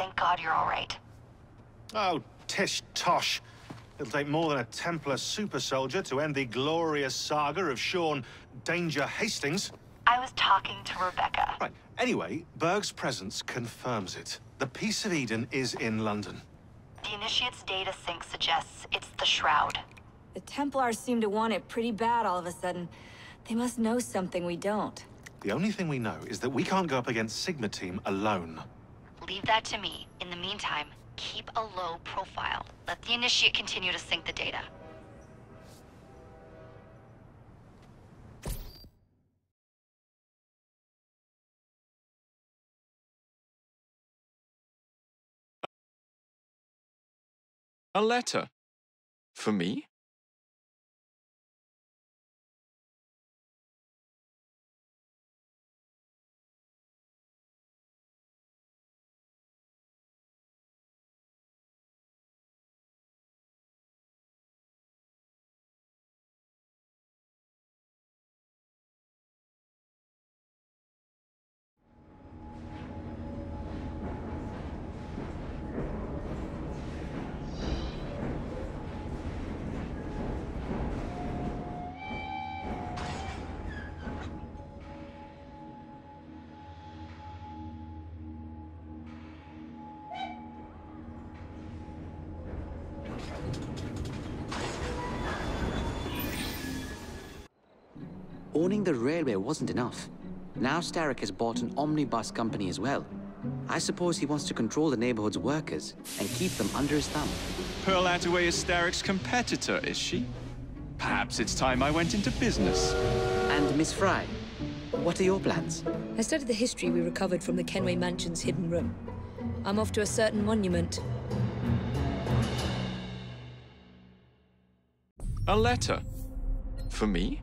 Thank God you're all right. Oh, tish tosh. It'll take more than a Templar super soldier to end the glorious saga of Shaun Danger Hastings. I was talking to Rebecca. Right. Anyway, Berg's presence confirms it. The Piece of Eden is in London. The Initiate's data sync suggests it's the Shroud. The Templars seem to want it pretty bad all of a sudden. They must know something we don't. The only thing we know is that we can't go up against Sigma Team alone. Leave that to me. In the meantime, keep a low profile. Let the Initiate continue to sync the data. A letter? For me? Owning the railway wasn't enough. Now Starrick has bought an omnibus company as well. I suppose he wants to control the neighborhood's workers and keep them under his thumb. Pearl Attaway is Starrick's competitor, is she? Perhaps it's time I went into business. And Miss Fry, what are your plans? I studied the history we recovered from the Kenway Mansion's hidden room. I'm off to a certain monument. A letter? For me?